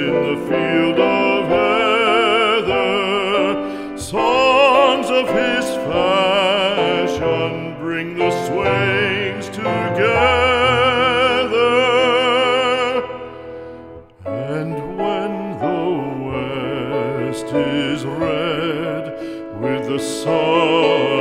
in the field of heather. Songs of his fashion bring the swains together. And when the west is red with the sun,